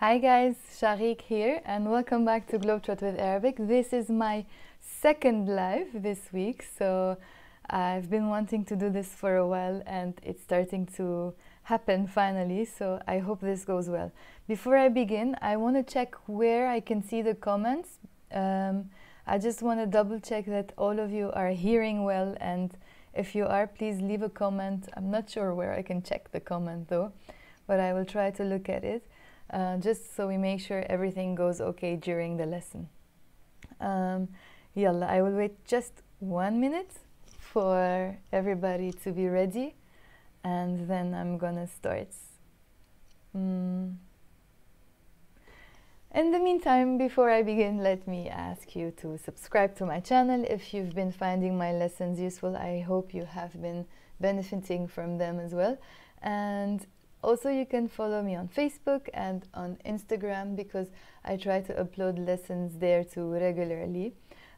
Hi guys, Sharik here and welcome back to Globetrot with Arabic. This is my second live this week, so I've been wanting to do this for a while and it's starting to happen finally, so I hope this goes well. Before I begin, I want to check where I can see the comments. Um, I just want to double check that all of you are hearing well and if you are, please leave a comment. I'm not sure where I can check the comment though, but I will try to look at it uh, just so we make sure everything goes okay during the lesson. Um, yalla, I will wait just one minute for everybody to be ready and then I'm gonna start. Mm. In the meantime, before I begin, let me ask you to subscribe to my channel if you've been finding my lessons useful. I hope you have been benefiting from them as well. And also, you can follow me on Facebook and on Instagram because I try to upload lessons there too regularly.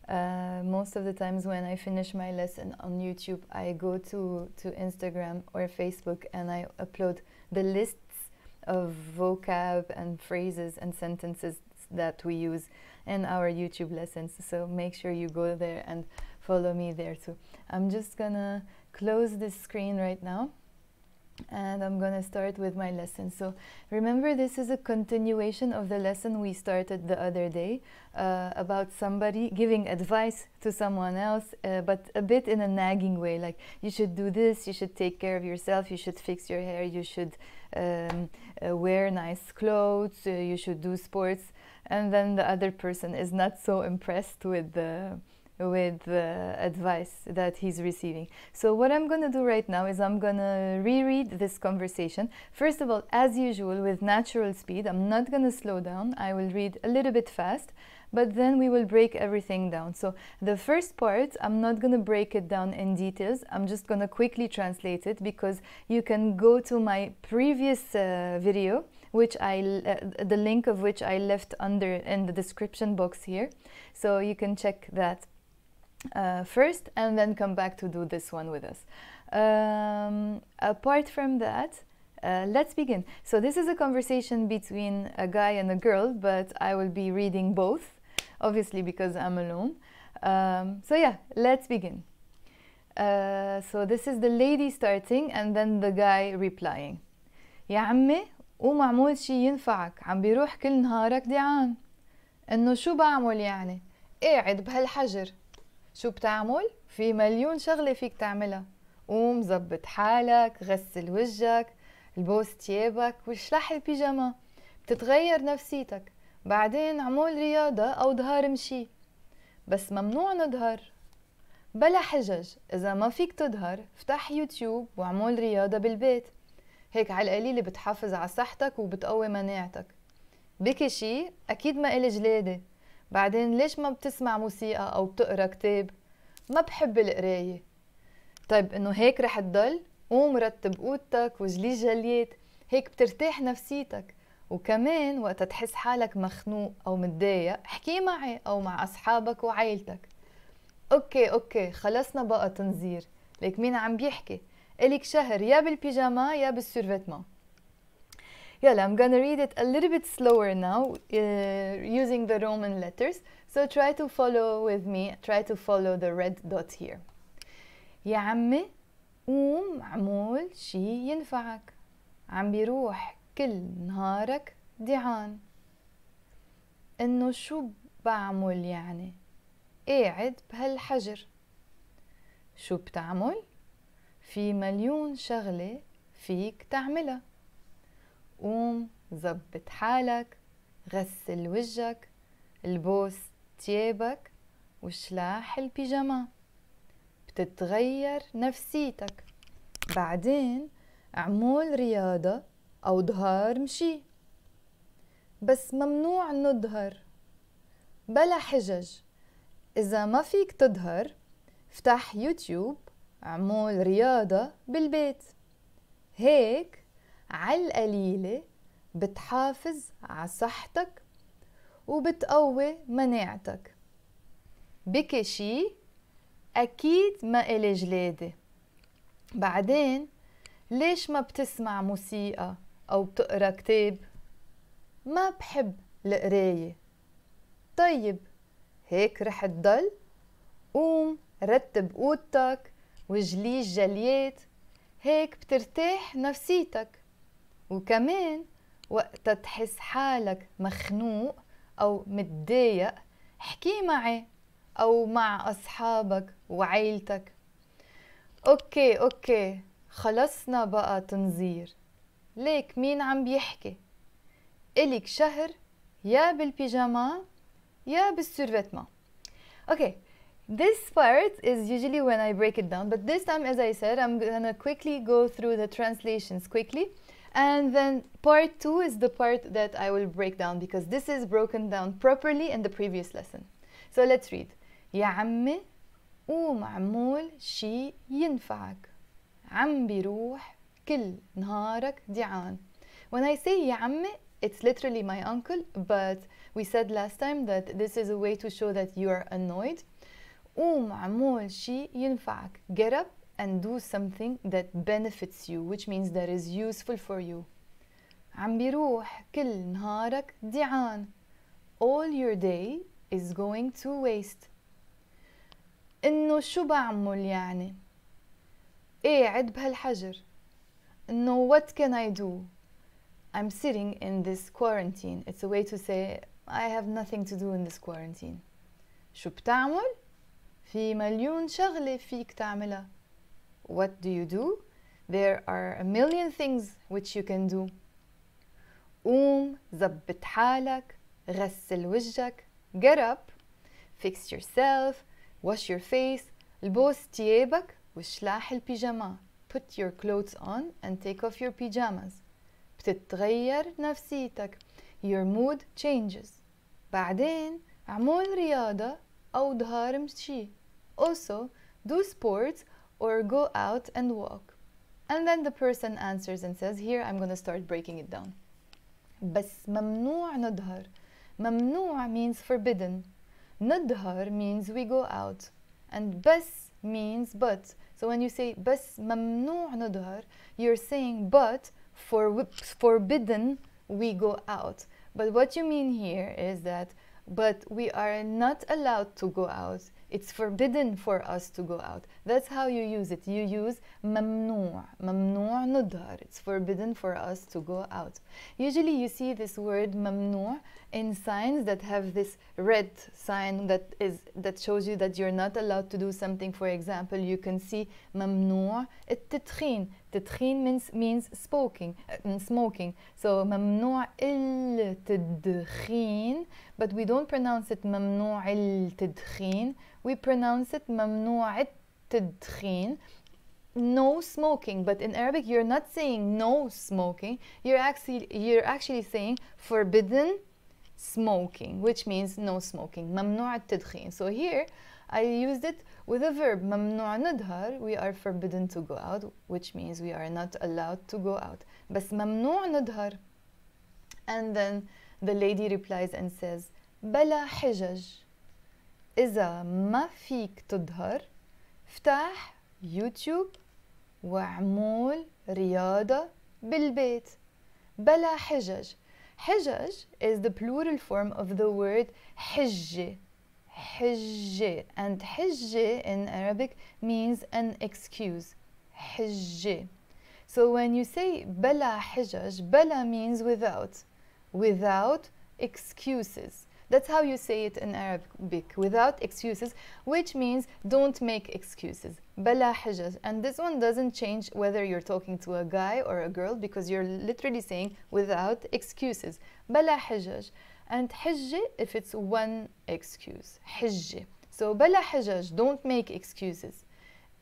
Uh, most of the times when I finish my lesson on YouTube, I go to, to Instagram or Facebook and I upload the lists of vocab and phrases and sentences that we use in our YouTube lessons. So make sure you go there and follow me there too. I'm just gonna close this screen right now and I'm to start with my lesson. So remember this is a continuation of the lesson we started the other day uh, about somebody giving advice to someone else uh, but a bit in a nagging way like you should do this, you should take care of yourself, you should fix your hair, you should um, uh, wear nice clothes, uh, you should do sports and then the other person is not so impressed with the with the advice that he's receiving. So what I'm going to do right now is I'm going to reread this conversation. First of all, as usual with natural speed, I'm not going to slow down. I will read a little bit fast, but then we will break everything down. So the first part, I'm not going to break it down in details. I'm just going to quickly translate it because you can go to my previous uh, video which I uh, the link of which I left under in the description box here so you can check that uh, first and then come back to do this one with us. Um, apart from that, uh, let's begin. So this is a conversation between a guy and a girl, but I will be reading both, obviously because I'm alone. Um, so yeah, let's begin. Uh, so this is the lady starting and then the guy replying. يا عمي قوم اعمل شي ينفعك عم بيروح كل نهارك دعان انه شو بعمل يعني قاعد بهالحجر شو بتعمل؟ في مليون شغلة فيك تعملها. قوم زبط حالك غسل وجهك البوس تيابك واشلح البيجاما بتتغير نفسيتك. بعدين عمول رياضة أو ظهر مشي. بس ممنوع نظهر. بلا حجج. إذا ما فيك تظهر افتح يوتيوب وعمول رياضة بالبيت. هيك على القليلة بتحافظ على صحتك وبتقوي مناعتك. بكي شي أكيد ما إلي جلادة. بعدين ليش ما بتسمع موسيقى أو بتقرأ كتاب؟ ما بحب القراية. طيب إنه هيك رح تضل؟ قوم رتب أوضتك وجلي جليات هيك بترتاح نفسيتك. وكمان وقت تحس حالك مخنوق أو متضايق احكي معي أو مع أصحابك وعائلتك. أوكي أوكي خلصنا بقى تنظير. ليك مين عم بيحكي؟ إلك شهر يا بالبيجاما يا بالسيرفيتما Yalla, I'm gonna read it a little bit slower now uh, using the Roman letters. So try to follow with me, try to follow the red dot here. يا عمي قوم عمول شي ينفعك عم بيروح كل نهارك دعان انه شو بعمل يعني قاعد بهالحجر شو بتعمل في مليون شغلة فيك تعملها قوم زبط حالك غسل وجهك البوس تيابك وشلاح البيجاما بتتغير نفسيتك. بعدين عمول رياضة أو ظهار مشي. بس ممنوع نظهر. بلا حجج. إذا ما فيك تظهر افتح يوتيوب عمول رياضة بالبيت. هيك عالقليلة بتحافظ على صحتك وبتقوي مناعتك. بكي شي أكيد ما إلي جلادة. بعدين ليش ما بتسمع موسيقى أو بتقرأ كتاب؟ ما بحب القراية. طيب هيك رح تضل؟ قوم رتب اوضتك وجليش جليات. هيك بترتاح نفسيتك. وكمان وقت تحس حالك مخنوق أو متضايق احكي معي أو مع أصحابك وعيلتك. أوكي أوكي خلصنا بقى تنظير. ليك مين عم بيحكي؟ إلك شهر يا بالبيجاما يا بالسورفيتما Okay, this part is usually when I break it down, but this time, as I said, I'm gonna quickly go through the translations quickly. And then part two is the part that I will break down because this is broken down properly in the previous lesson. So let's read. يا عمي قوم عمول شي ينفعك عم بيروح كل نهارك دعان When I say يا عمي it's literally my uncle but we said last time that this is a way to show that you are annoyed قوم عمول شي ينفعك get up and do something that benefits you which means that is useful for you عم بيروح كل نهارك دعان all your day is going to waste انه شو بعمل يعني قاعد بهالحجر انه what can I do I'm sitting in this quarantine it's a way to say I have nothing to do in this quarantine شو بتعمل في مليون شغلة فيك تعملها what do you do? There are a million things which you can do. قوم زبط حالك غسل وجهك get up fix yourself wash your face البس تيابك وشلاح البيجاما put your clothes on and take off your pajamas بتتغير نفسيتك your mood changes بعدين عمول رياضة أو ظهار مشي also do sports or go out and walk. And then the person answers and says, Here I'm going to start breaking it down. بس ممنوع نظهر. ممنوع means forbidden. نظهر means we go out. And بس means but. So when you say بس ممنوع نظهر, you're saying but for forbidden we go out. But what you mean here is that but we are not allowed to go out. It's forbidden for us to go out. That's how you use it. You use ممنوع. ممنوع نظهر. It's forbidden for us to go out. Usually you see this word ممنوع in signs that have this red sign that is that shows you that you're not allowed to do something. For example, you can see ممنوع التدخين. تدخين means means smoking. Uh, smoking. So ممنوع التدخين, but we don't pronounce it ممنوع التدخين. We pronounce it ممنوع التدخين no smoking but in arabic you're not saying no smoking you're actually you're actually saying forbidden smoking which means no smoking ممنوع التدخين so here I used it with a verb ممنوع نظهر we are forbidden to go out which means we are not allowed to go out بس ممنوع نظهر and then the lady replies and says بلا حجج إذا ما فيك تظهر افتح يوتيوب وعمول رياضة بالبيت بلا حجج حجج is the plural form of the word حجة حجة and حجة in Arabic means an excuse حجة so when you say بلا حجج بلا means without without excuses that's how you say it in Arabic, without excuses, which means don't make excuses. Bala hijaz. And this one doesn't change whether you're talking to a guy or a girl because you're literally saying without excuses. Bala hijaj. And hijj if it's one excuse. Hijj. So bala hijaj, don't make excuses.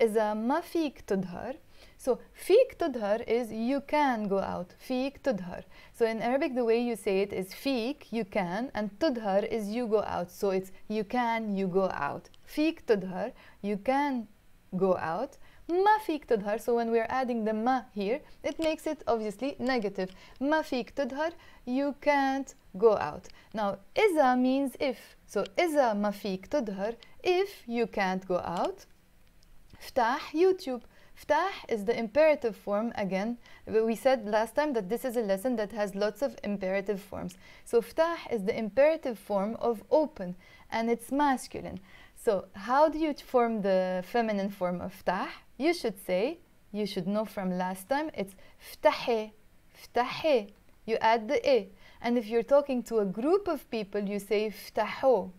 إذا ما فيك تظهر so فيك تظهر is you can go out. فيك تظهر. So in Arabic the way you say it is فيك you can and تظهر is you go out. So it's you can you go out. فيك تظهر you can go out. ما فيك تظهر so when we're adding the ما here it makes it obviously negative. ما فيك تظهر you can't go out. Now إذا means if. So إذا ما فيك تظهر if you can't go out افتح يوتيوب فتح is the imperative form again. We said last time that this is a lesson that has lots of imperative forms. So فتح is the imperative form of open and it's masculine. So how do you form the feminine form of فتح? You should say, you should know from last time, it's فتحي, فتحي. You add the e. And if you're talking to a group of people, you say فتحوا.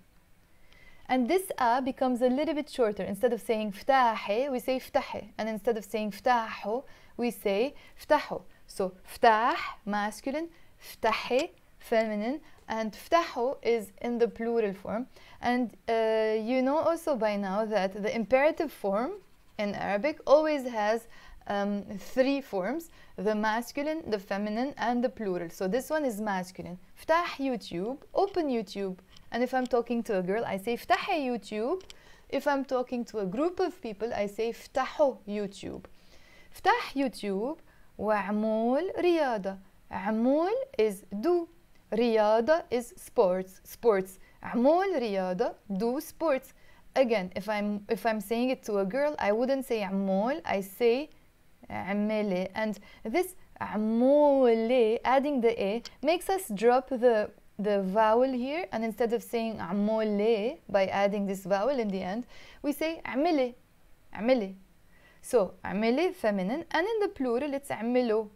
And this a becomes a little bit shorter. Instead of saying فتاحي, we say فتحي. And instead of saying فتاحوا, we say فتحوا. So فتاح, masculine, فتحي, feminine, and فتحوا is in the plural form. And uh, you know also by now that the imperative form in Arabic always has um, three forms the masculine, the feminine, and the plural. So this one is masculine. فتح YouTube, open YouTube. And if I'm talking to a girl, I say فتحي YouTube. If I'm talking to a group of people, I say فتحوا YouTube. فتح YouTube وعمول رياضة. عمول is do. رياضة is sports. Sports. عمول رياضة do sports. Again, if I'm if I'm saying it to a girl, I wouldn't say عمول. I say عملي. And this عمولي, adding the a, makes us drop the the vowel here and instead of saying عمولي by adding this vowel in the end we say عملي عملي so عملي feminine and in the plural it's عملو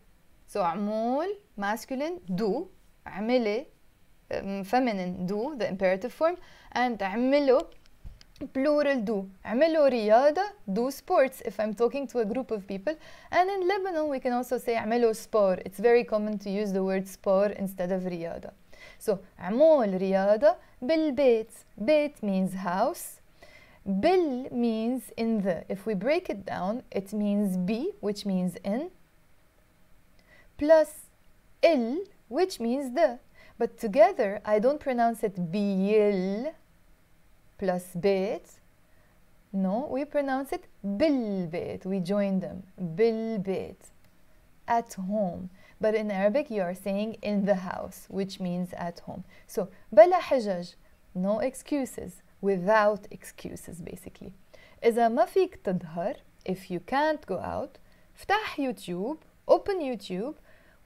so عمول masculine do عملي um, feminine do the imperative form and عملو plural do عملوا رياضة do sports if I'm talking to a group of people and in Lebanon we can also say عملوا sport it's very common to use the word sport instead of رياضة so عمول رياضة بالبيت بيت means house بال means in the if we break it down it means be which means in plus il which means the but together I don't pronounce it بيل plus بيت no we pronounce it بالبيت we join them بالبيت at home but in Arabic you are saying in the house which means at home so بلا حجج no excuses without excuses basically إذا ما فيك تظهر if you can't go out افتح يوتيوب open YouTube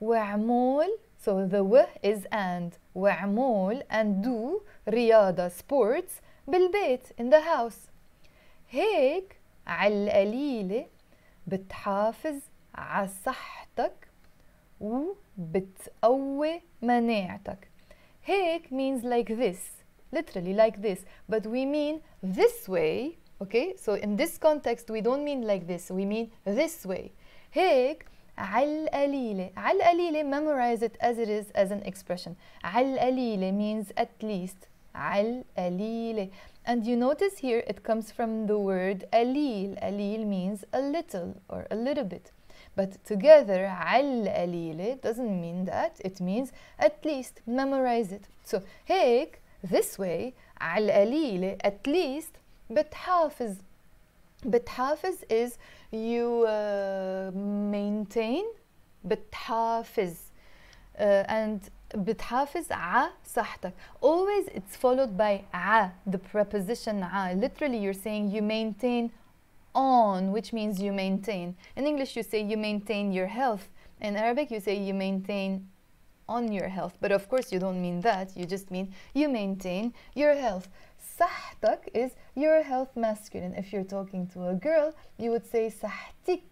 وعمول so the w is and وعمول and do رياضة sports بالبيت in the house هيك على القليلة بتحافظ على صحتك وبتقوي مناعتك هيك means like this literally like this but we mean this way okay so in this context we don't mean like this we mean this way هيك على القليلة على القليلة memorize it as it is as an expression على القليلة means at least على القليلة and you notice here it comes from the word قليل قليل means a little or a little bit but together على القليلة doesn't mean that it means at least memorize it so هيك this way على القليلة at least بتحافظ بتحافظ is you uh, maintain بتحافظ uh, and بتحافظ ع صحتك always it's followed by ع the preposition ع literally you're saying you maintain on which means you maintain in English you say you maintain your health in Arabic you say you maintain on your health but of course you don't mean that you just mean you maintain your health صحتك is your health masculine if you're talking to a girl you would say صحتك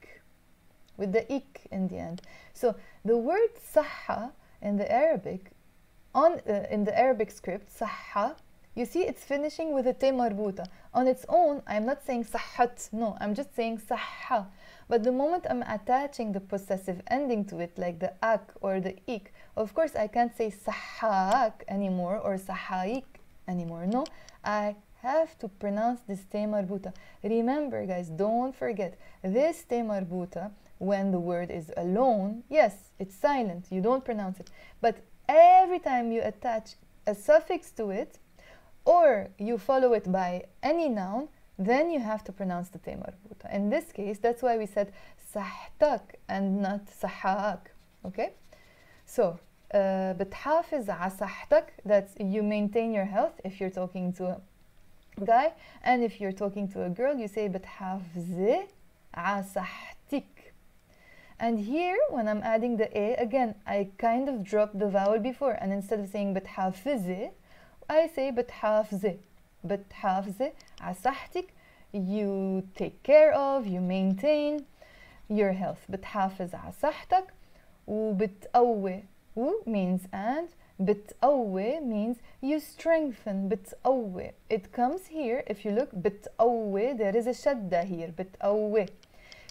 with the ik in the end so the word صحة in the Arabic on uh, in the Arabic script صحة you see it's finishing with a te marbuta on its own I'm not saying صحت no I'm just saying صحة but the moment I'm attaching the possessive ending to it like the ak or the ik of course I can't say صحاك anymore or صحايك anymore no I have to pronounce this te marbuta remember guys don't forget this te marbuta when the word is alone yes it's silent you don't pronounce it but every time you attach a suffix to it or you follow it by any noun then you have to pronounce the te marbuta in this case that's why we said صحتك and not صحاك okay so uh, بتحافظ على صحتك that's you maintain your health if you're talking to a guy and if you're talking to a girl you say بتحافظي عصحتك and here when I'm adding the a again I kind of drop the vowel before and instead of saying بتحافظي I say بتحافظي بتحافظي عصحتك you take care of you maintain your health بتحافظ على صحتك وبتقوي و means and بتقوي means you strengthen بتقوي it comes here if you look بتقوي there is a شدة here بتقوي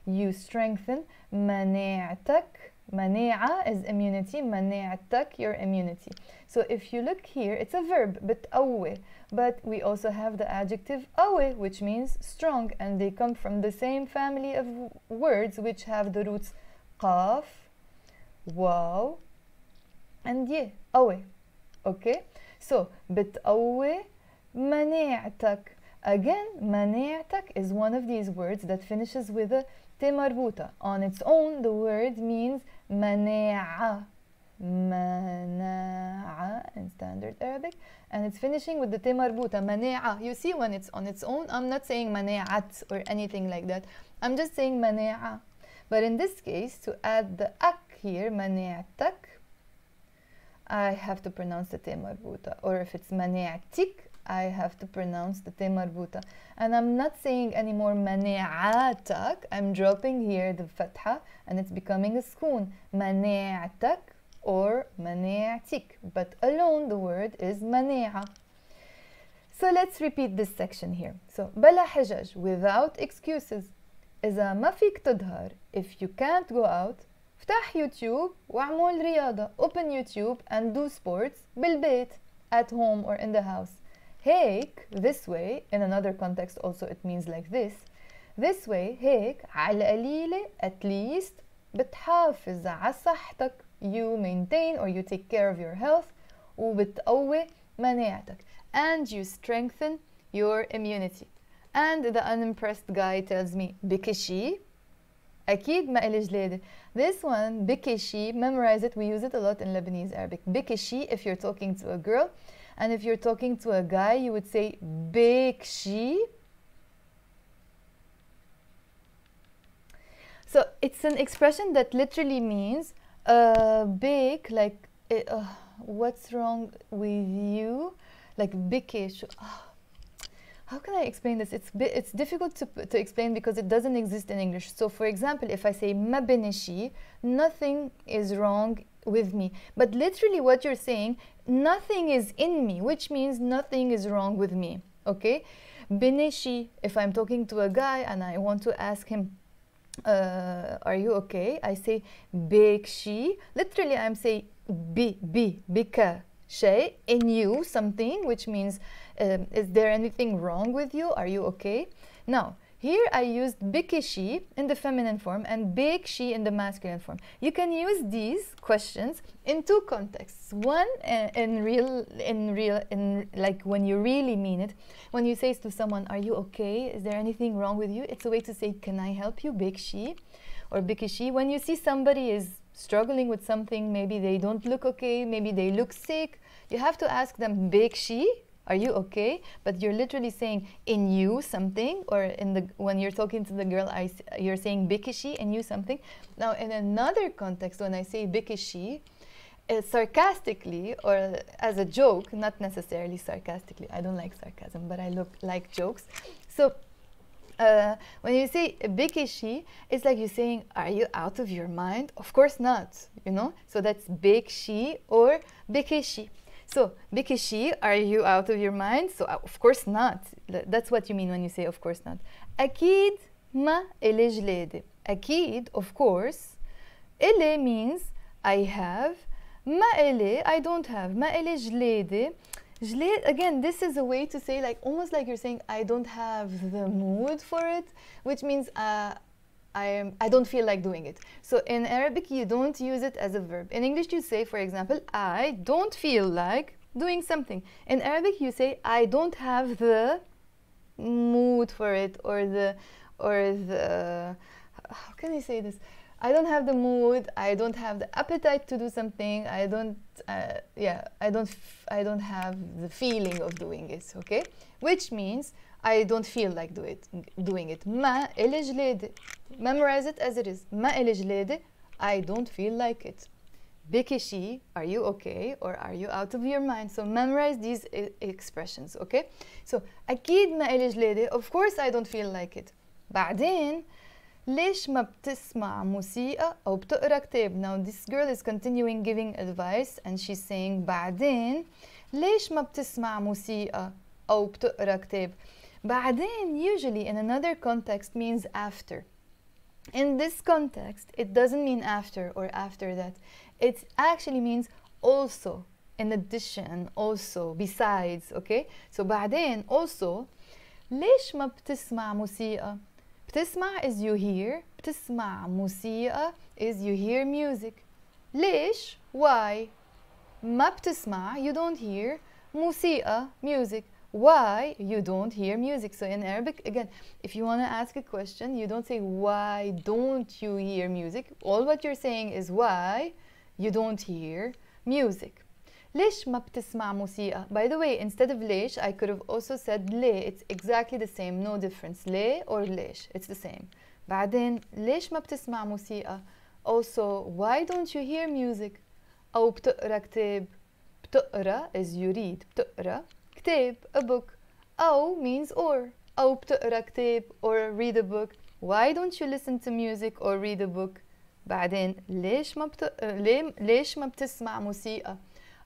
you strengthen مناعتك مناعة is immunity مناعتك your immunity so if you look here it's a verb بتقوي but we also have the adjective قوي which means strong and they come from the same family of words which have the roots قاف واو and يه قوي okay so بتقوي مناعتك again مناعتك is one of these words that finishes with a ت مربوطة on its own the word means مناعة مناعة in standard Arabic and it's finishing with the ت مربوطة مناعة you see when it's on its own I'm not saying مناعت or anything like that I'm just saying مناعة but in this case to add the ak here مناعتك I have to pronounce the ت مربوطة or if it's مناعتك I have to pronounce the ت مربوطة and I'm not saying anymore مناعتك I'm dropping here the فتحة and it's becoming a سكون مناعتك or مناعتك but alone the word is مناعة so let's repeat this section here so بلا حجج without excuses إذا ما فيك تظهر if you can't go out افتح يوتيوب واعمل رياضة open YouTube and do sports بالبيت at home or in the house هيك this way in another context also it means like this this way هيك على قليلة at least بتحافظ على صحتك you maintain or you take care of your health وبتقوي مناعتك and you strengthen your immunity and the unimpressed guy tells me بكشي أكيد ما إلي جلادة this one بكشي memorize it we use it a lot in Lebanese Arabic بكشي if you're talking to a girl and if you're talking to a guy, you would say Bekshi. So it's an expression that literally means uh, bake, like uh, what's wrong with you? Like bikish. Oh, how can I explain this? It's it's difficult to, to explain because it doesn't exist in English. So, for example, if I say ma beneshi, nothing is wrong with me. But literally, what you're saying, nothing is in me, which means nothing is wrong with me. Okay? Beneshi, if I'm talking to a guy and I want to ask him, uh, are you okay? I say bekshi. Literally, I'm saying bi, bi, bika, shay, in you, something, which means, um, is there anything wrong with you? Are you okay? Now, here I used bikishi in the feminine form and bekshi in the masculine form. You can use these questions in two contexts. One uh, in real, in real, in like when you really mean it. When you say to someone, "Are you okay? Is there anything wrong with you?" It's a way to say, "Can I help you, bekshi?" or bikishi. When you see somebody is struggling with something, maybe they don't look okay, maybe they look sick, you have to ask them, bekshi, are you okay but you're literally saying in you something or in the when you're talking to the girl I, you're saying bikishi in you something now in another context when i say bikishi uh, sarcastically or as a joke not necessarily sarcastically i don't like sarcasm but i look like jokes so uh, when you say bikishi, it's like you're saying, Are you out of your mind? Of course not, you know? So that's bikshi or bikishi. So, Bikishi, are you out of your mind? So, uh, of course not. That's what you mean when you say of course not. Akid ma elejlede. Akid, of course. Ele means I have. Ma ele, I don't have. Ma elejlede. Again, this is a way to say like almost like you're saying I don't have the mood for it, which means uh, I, am, I don't feel like doing it. So in Arabic, you don't use it as a verb. In English, you say, for example, I don't feel like doing something. In Arabic, you say, I don't have the mood for it or the, or the, how can I say this? I don't have the mood. I don't have the appetite to do something. I don't, uh, yeah, I don't, I don't have the feeling of doing it. Okay, which means I don't feel like do it, doing it ما إلي جلادة memorize it as it is ما إلي جلادة I don't feel like it Bikishi, are you okay or are you out of your mind? So memorize these e expressions, okay? So أكيد ما إلي جلادة of course I don't feel like it بعدين ليش ما بتسمع موسيقى أو بتقرأ كتاب now this girl is continuing giving advice and she's saying بعدين ليش ما بتسمع موسيقى أو بتقرأ كتاب بعدين usually in another context means after in this context it doesn't mean after or after that it actually means also in addition also besides okay so بعدين also ليش ما بتسمع موسيقى بتسمع is you hear بتسمع موسيقى is you hear music ليش why ما بتسمع you don't hear موسيقى music why you don't hear music so in arabic again if you want to ask a question you don't say why don't you hear music all what you're saying is why you don't hear music ليش ما بتسمع موسيقى by the way instead of ليش I could have also said ليه it's exactly the same no difference ليه or ليش it's the same بعدين ليش ما بتسمع موسيقى also why don't you hear music أو بتقرأ كتاب بتقرأ is you read بتقرأ كتاب a book أو means or أو بتقرأ كتاب or read a book why don't you listen to music or read a book بعدين ليش ما بت... ليه... ليش ما بتسمع موسيقى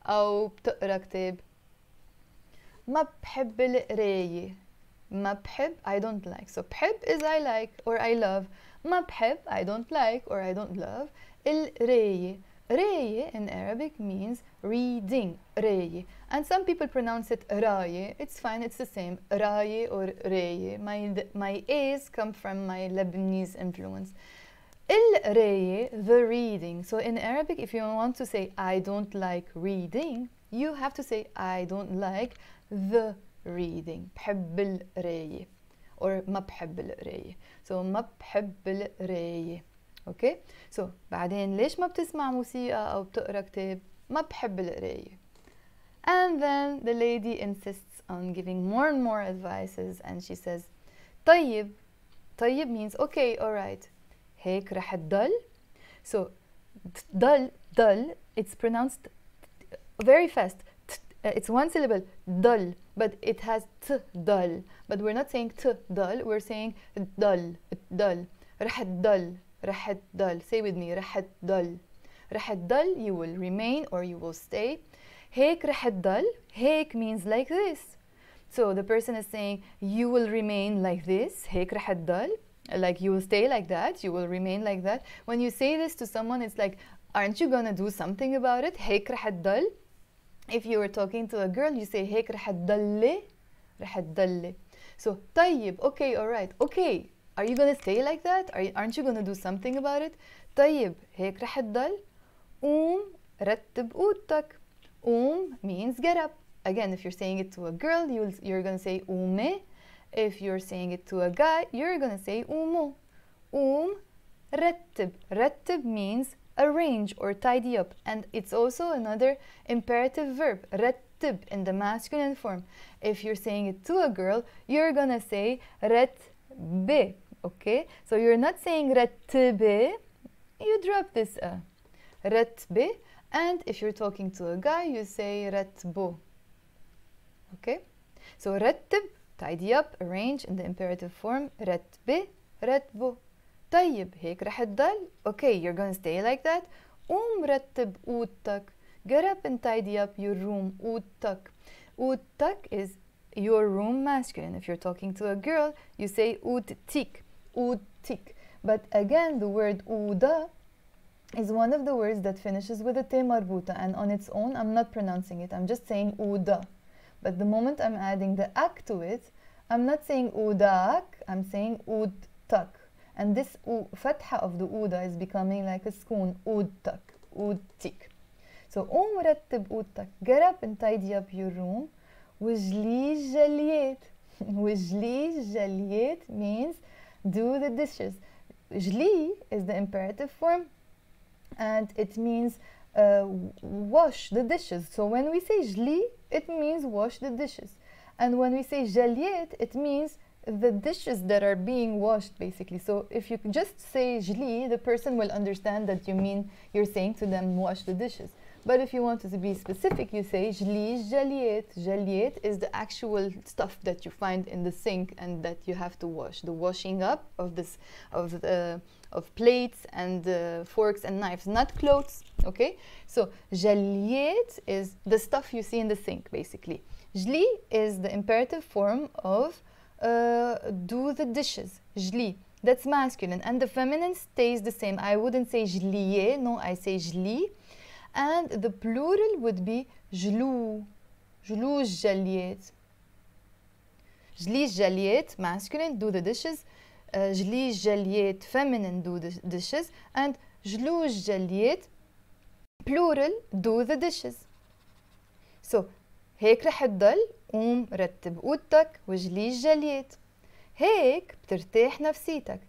أو بتقرا كتاب ما بحب القراية ما بحب I don't like so بحب is I like or I love ما بحب I don't like or I don't love القراية قراية in Arabic means reading قراية and some people pronounce it قراية it's fine it's the same قراية or قراية my, my A's come from my Lebanese influence القراية the reading so in Arabic if you want to say I don't like reading you have to say I don't like the reading بحب القراية or ما بحب القراية so ما بحب القراية اوكي okay? so بعدين ليش ما بتسمع موسيقى او بتقرا كتاب ما بحب القراية and then the lady insists on giving more and more advices and she says طيب طيب means okay alright هيك رح تضل so ضل ضل it's pronounced very fast it's one syllable ضل but it has t ضل but we're not saying t ضل we're saying ضل ضل رح تضل رح تضل say with me رح تضل رح تضل you will remain or you will stay هيك رح تضل هيك means like this so the person is saying you will remain like this هيك رح تضل like you will stay like that you will remain like that when you say this to someone it's like aren't you gonna do something about it هيك رح تضل if you were talking to a girl you say هيك رح تضلي رح تضلي so طيب okay alright okay are you gonna stay like that are you, aren't you gonna do something about it طيب هيك رح تضل قوم رتب اوضتك قوم means get up again if you're saying it to a girl you'll, you're gonna say قومي if you're saying it to a guy, you're gonna say umu. Um, رتب. رتب means arrange or tidy up. And it's also another imperative verb. رتب in the masculine form. If you're saying it to a girl, you're gonna say رتب. Okay? So you're not saying رتب. You drop this a. رتب. And if you're talking to a guy, you say رتبو. Okay? So رتب tidy up, arrange in the imperative form رتبي رتبو طيب هيك رح تضل okay you're gonna stay like that قوم رتب اوضتك get up and tidy up your room اوضتك اوضتك is your room masculine if you're talking to a girl you say اوضتك اوضتك but again the word اوضة is one of the words that finishes with a te marbuta and on its own I'm not pronouncing it I'm just saying اوضة but the moment I'm adding the ak to it, I'm not saying udak, I'm saying udtak. And this fatha of the uda is becoming like a spoon, udtak, udtik. So, قوم رتب اوضتك. Get up and tidy up your room. وجلي جليت. وجلي جليت means do the dishes. Jli is the imperative form and it means uh, wash the dishes. So when we say jli, it means wash the dishes. And when we say jaliet, it means the dishes that are being washed basically. So if you just say jli, the person will understand that you mean you're saying to them wash the dishes but if you want to be specific, you say jli jaliet. Jaliet is the actual stuff that you find in the sink and that you have to wash. The washing up of this of the of plates and uh, forks and knives, not clothes. Okay, so jaliet is the stuff you see in the sink, basically. Jli is the imperative form of uh, do the dishes. Jli. That's masculine, and the feminine stays the same. I wouldn't say jliye, no, I say jli and the plural would be جلو جلو الجليات جلي الجليات masculine do the dishes uh, جلي الجليات feminine do the dishes and جلو الجليات plural do the dishes so هيك رح تضل قوم رتب اوضتك وجلي الجليات هيك بترتاح نفسيتك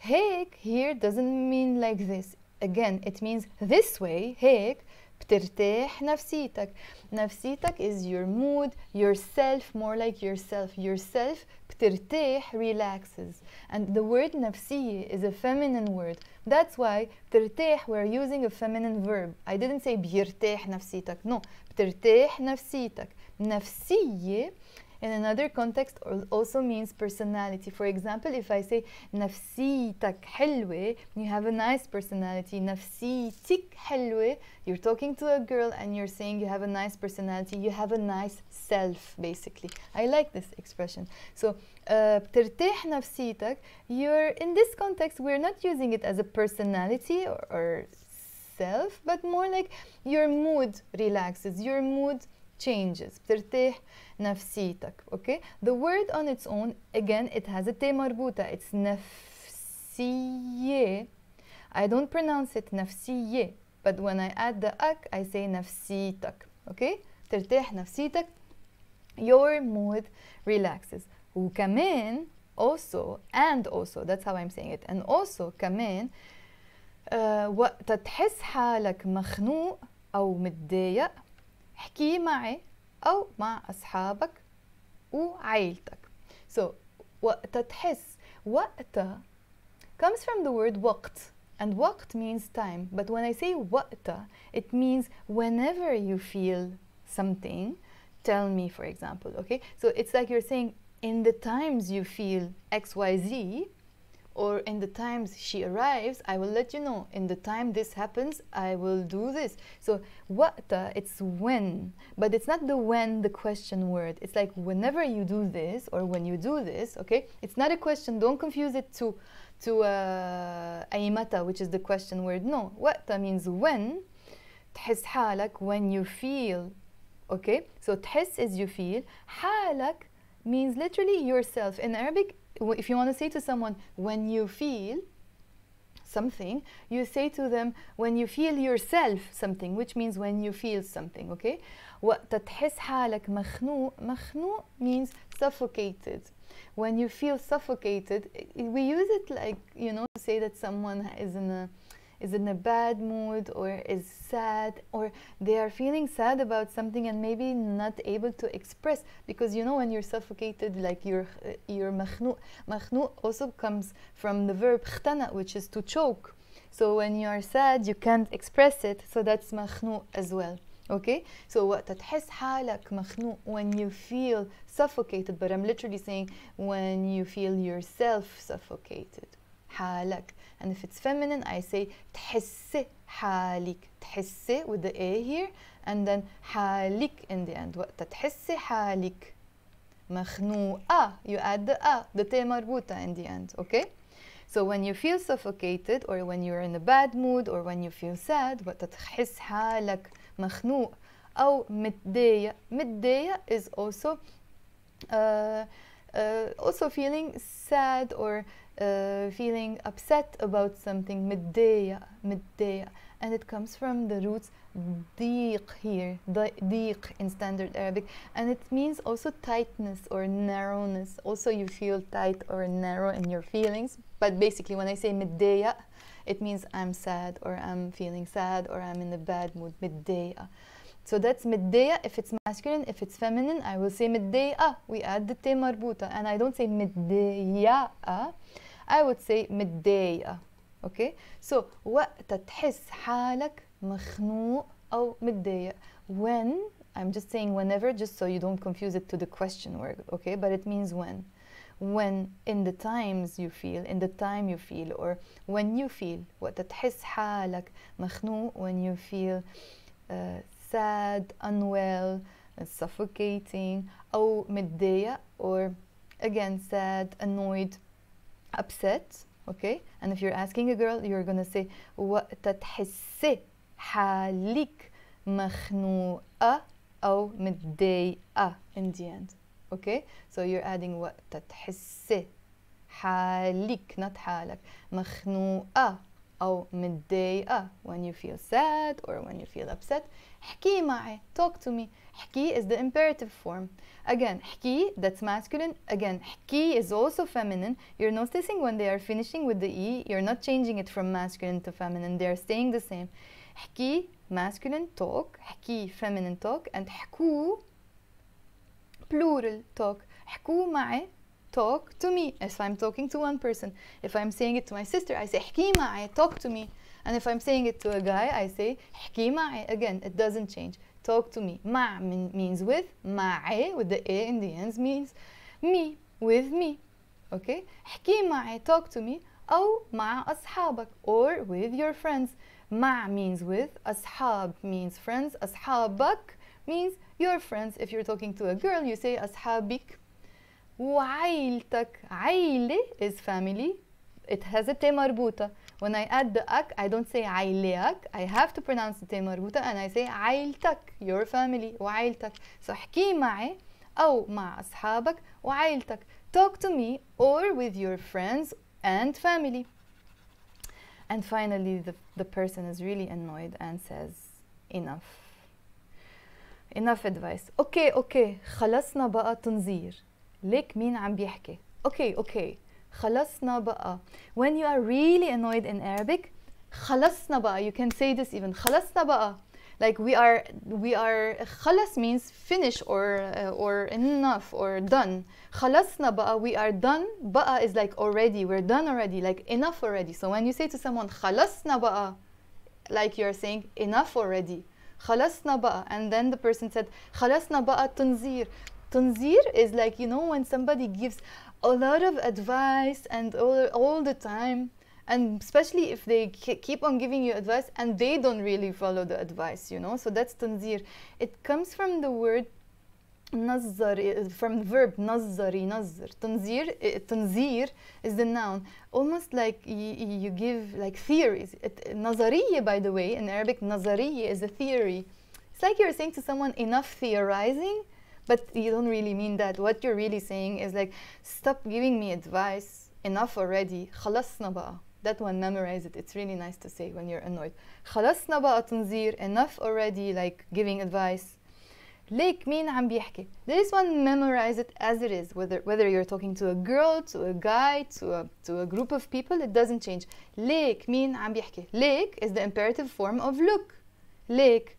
هيك here doesn't mean like this again it means this way هيك بترتاح نفسيتك نفسيتك is your mood yourself more like yourself yourself بترتاح relaxes and the word نفسية is a feminine word that's why بترتاح we're using a feminine verb I didn't say بيرتاح نفسيتك no بترتاح نفسيتك نفسية in another context also means personality. For example, if I say نفسيتك حلوة, you have a nice personality. نفسيتك حلوة, you're talking to a girl and you're saying you have a nice personality. You have a nice self, basically. I like this expression. So, uh, بترتاح نفسيتك, you're in this context, we're not using it as a personality or, or self, but more like your mood relaxes, your mood changes. بترتاح نفسيتك okay the word on its own again it has a ت مربوطة it's نفسية I don't pronounce it نفسية but when I add the ak I say نفسيتك okay ترتاح نفسيتك your mood relaxes وكمان also and also that's how I'm saying it and also كمان uh, وقت تحس حالك مخنوق أو متضايق احكي معي أو مع أصحابك وعائلتك so وقت تحس وقت comes from the word وقت and وقت means time but when I say وقت it means whenever you feel something tell me for example okay so it's like you're saying in the times you feel XYZ or in the times she arrives, I will let you know. In the time this happens, I will do this. So waqta, it's when, but it's not the when, the question word. It's like whenever you do this or when you do this, okay? It's not a question. Don't confuse it to to uh, aymata, which is the question word. No, waqta means when. تحس حالك when you feel. Okay? So تحس is you feel. حالك means literally yourself. In Arabic, if you want to say to someone, when you feel something, you say to them, when you feel yourself something, which means when you feel something, okay? وقت تحس حالك مخنوق, مخنوق means suffocated. When you feel suffocated, we use it like, you know, to say that someone is in a is in a bad mood or is sad or they are feeling sad about something and maybe not able to express because you know when you're suffocated like you're uh, you're مخنوق مخنوق also comes from the verb اختنق which is to choke so when you are sad you can't express it so that's مخنوق as well okay so وقت تحس حالك مخنوق when you feel suffocated but I'm literally saying when you feel yourself suffocated حالك and if it's feminine I say تحسي حالك تحسي with the A here and then حالك in the end وقت تحسي حالك مخنوقة you add the A the T مربوطة in the end okay so when you feel suffocated or when you're in a bad mood or when you feel sad وقت تحس حالك مخنوق أو متضايق متضايق is also uh, uh, also feeling sad or uh, feeling upset about something متضايق متضايق and it comes from the roots ضيق here ضيق in standard Arabic and it means also tightness or narrowness also you feel tight or narrow in your feelings but basically when I say متضايق it means I'm sad or I'm feeling sad or I'm in a bad mood متضايقة So that's متضايق if it's masculine. If it's feminine, I will say متضايقة. We add the ت مربوطة. And I don't say متضايقة. I would say متضايقة. Okay? So وقت تحس حالك مخنوق أو متضايق. When, I'm just saying whenever, just so you don't confuse it to the question word. Okay? But it means when. when in the times you feel in the time you feel or when you feel وقت تحس حالك مخنوق when you feel uh, sad unwell suffocating أو متضايق or again sad annoyed upset okay and if you're asking a girl you're gonna say وقت تحسي حالك مخنوقة أو متضايقة in the end okay so you're adding وقت تحسي حالك not حالك مخنوقة أو متضايقة when you feel sad or when you feel upset احكي معي talk to me احكي is the imperative form again احكي that's masculine again احكي is also feminine you're noticing when they are finishing with the e you're not changing it from masculine to feminine they're staying the same احكي masculine talk احكي feminine talk and احكوا plural talk احكوا معي talk to me if I'm talking to one person if I'm saying it to my sister I say احكي معي talk to me and if I'm saying it to a guy I say احكي معي again it doesn't change talk to me مع means with معي with the a in the ends means me with me okay احكي معي talk to me أو مع أصحابك or with your friends مع means with أصحاب means friends أصحابك means your friends if you're talking to a girl you say أصحابك وعيلتك عيلة is family it has a ت مربوطة when I add the أك I don't say عيليك I have to pronounce the ت مربوطة and I say عيلتك your family وعيلتك so احكي معي أو مع أصحابك وعيلتك talk to me or with your friends and family and finally the, the person is really annoyed and says enough enough advice اوكي اوكي خلصنا بقى تنظير ليك مين عم بيحكي اوكي اوكي خلصنا بقى when you are really annoyed in Arabic خلصنا بقى you can say this even خلصنا بقى like we are we are خلص means finish or uh, or enough or done خلصنا بقى we are done بقى is like already we're done already like enough already so when you say to someone خلصنا بقى like you're saying enough already خلصنا بقى and then the person said خلصنا بقى تنظير تنظير is like you know when somebody gives a lot of advice and all, all the time and especially if they keep on giving you advice and they don't really follow the advice you know so that's tanzir it comes from the word نظر from the verb نظر ينظر تنظير تنظير is the noun almost like you, you give like theories it, نظرية by the way in Arabic نظرية is a theory it's like you're saying to someone enough theorizing but you don't really mean that what you're really saying is like stop giving me advice enough already خلصنا بقى that one memorize it it's really nice to say when you're annoyed خلصنا بقى تنظير enough already like giving advice ليك مين عم بيحكي this one memorize it as it is whether whether you're talking to a girl to a guy to a to a group of people it doesn't change ليك مين عم بيحكي ليك is the imperative form of look ليك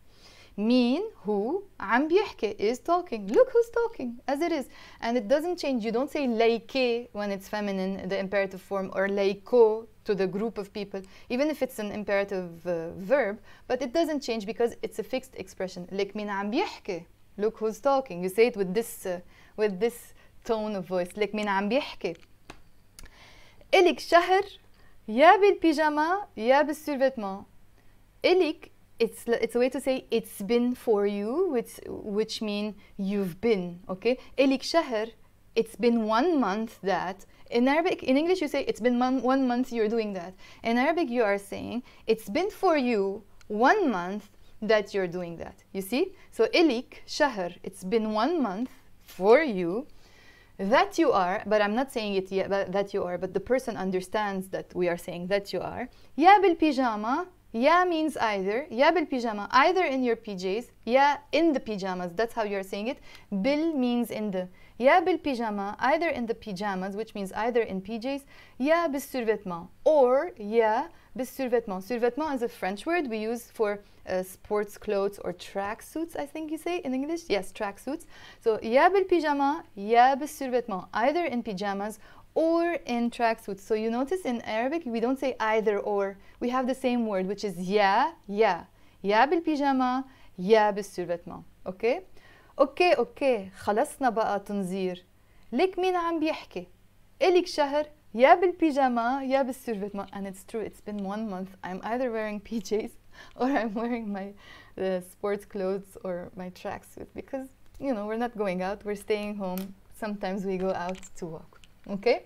مين who عم بيحكي is talking look who's talking as it is and it doesn't change you don't say ليكي when it's feminine the imperative form or ليكو to the group of people even if it's an imperative uh, verb but it doesn't change because it's a fixed expression ليك مين عم بيحكي look who's talking you say it with this uh, with this tone of voice لك مين عم بيحكي إلك شهر يا بالبيجاما يا بالسورفيتمون إلك it's it's a way to say it's been for you which which mean you've been okay إلك شهر it's been one month that in Arabic in English you say it's been mon- one month you're doing that in Arabic you are saying it's been for you one month that you're doing that. You see? So ilik, shahr, it's been one month for you that you are, but I'm not saying it yet but that you are, but the person understands that we are saying that you are. Ya bil pijama, Ya means either. Ya bil pijama, either in your PJs. Ya in the pajamas, that's how you're saying it. Bil means in the. Ya bil pijama, either in the pajamas, which means either in PJs. Ya bis survêtement, or ya bis survêtement. Survêtement is a French word we use for uh, sports clothes or track suits, I think you say in English. Yes, track suits. So ya bil pijama, ya bis survêtement, either in pajamas or in track suits so you notice in Arabic we don't say either or we have the same word which is يا يا يا بالبيجاما يا بالسورفيتمون اوكي okay? اوكي اوكي خلصنا بقى تنظير ليك مين عم بيحكي إلك شهر يا بالبيجاما يا بالسورفيتمون and it's true it's been one month I'm either wearing PJs or I'm wearing my uh, sports clothes or my tracksuit because you know we're not going out we're staying home sometimes we go out to walk Okay?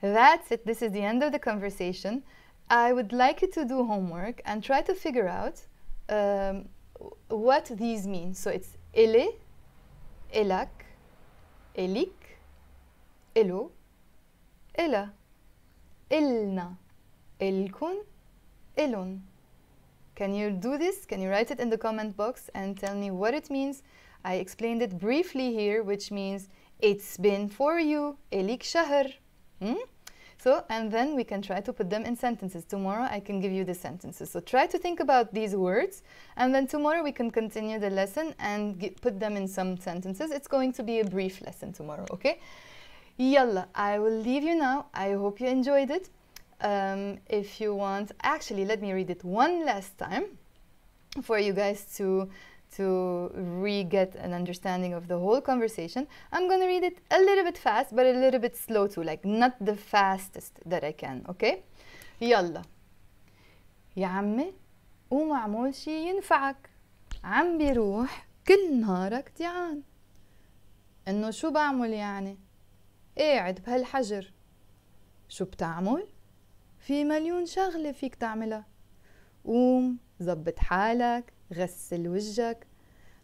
That's it. This is the end of the conversation. I would like you to do homework and try to figure out um, what these mean. So it's ele, elak, elik, elo, ela, elna, elkun, elon. Can you do this? Can you write it in the comment box and tell me what it means? I explained it briefly here, which means it's been for you, إليك شهر. Hmm? So, and then we can try to put them in sentences. Tomorrow I can give you the sentences. So try to think about these words and then tomorrow we can continue the lesson and get, put them in some sentences. It's going to be a brief lesson tomorrow, okay? Yalla, I will leave you now. I hope you enjoyed it. Um, if you want, actually, let me read it one last time for you guys to to re-get an understanding of the whole conversation. I'm gonna read it a little bit fast, but a little bit slow too, like not the fastest that I can, okay? يلا يا عمي قوم اعمل شي ينفعك عم بيروح كل نهارك تعان انه شو بعمل يعني قاعد بهالحجر شو بتعمل في مليون شغلة فيك تعملها قوم زبط حالك غسل وجهك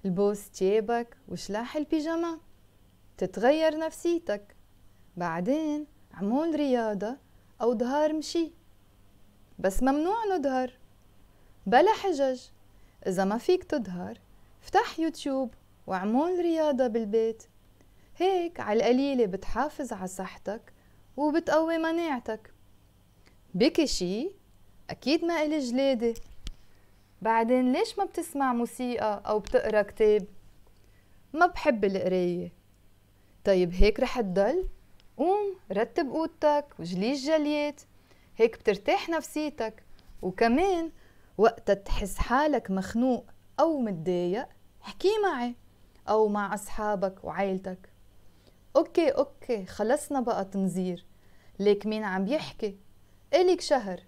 البوس تيابك وشلاح البيجاما تتغير نفسيتك. بعدين عمول رياضة أو ظهار مشي. بس ممنوع نظهر بلا حجج. إذا ما فيك تظهر افتح يوتيوب وعمول رياضة بالبيت. هيك على القليلة بتحافظ على صحتك وبتقوي مناعتك. بكي شي أكيد ما إلي جلادة. بعدين ليش ما بتسمع موسيقى أو بتقرأ كتاب؟ ما بحب القراية. طيب هيك رح تضل؟ قوم رتب أوضتك وجلي الجليات هيك بترتاح نفسيتك. وكمان وقتا تحس حالك مخنوق أو متضايق احكي معي. أو مع أصحابك وعائلتك. أوكي أوكي خلصنا بقى تنظير. ليك مين عم يحكي؟ إلك شهر.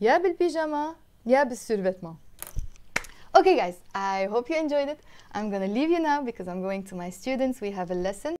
يا بالبيجاما يا بالسورفيتمون Okay guys, I hope you enjoyed it. I'm gonna leave you now because I'm going to my students. We have a lesson.